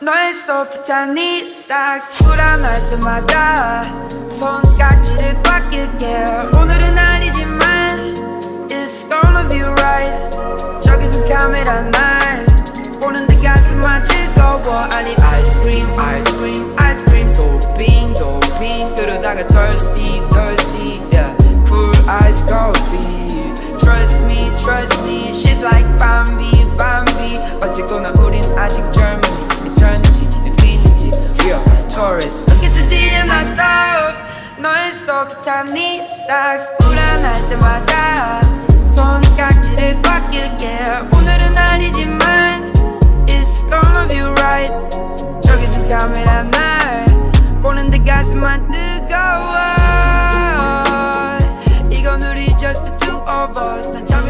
너의 소프트한 네 삭스 불안할 때마다 손깍지를 꽉 낄게 오늘은 아니지만 It's gonna be right 저기서 카메라 날 보는데 가슴만 뜨거워 아니 아이스크림 아이스크림 아이스크림 도핑 도핑 그러다가 thirsty thirsty yeah cool ice coffee Trust me trust me she's like Bambi Bambi 어쨌거나 우린 아직 젊은이 eternity, infinity, real Taurus 느껴지지 않아 stop 너의 소프트한 네 삭스 불안할 때마다 손깍지를 꽉 낄게 오늘은 아니지만 It's gonna be right 저기서 카메라 날 보는데 가슴만 뜨거워 이건 우리 just the two of us 난 잠이 들 뻔했지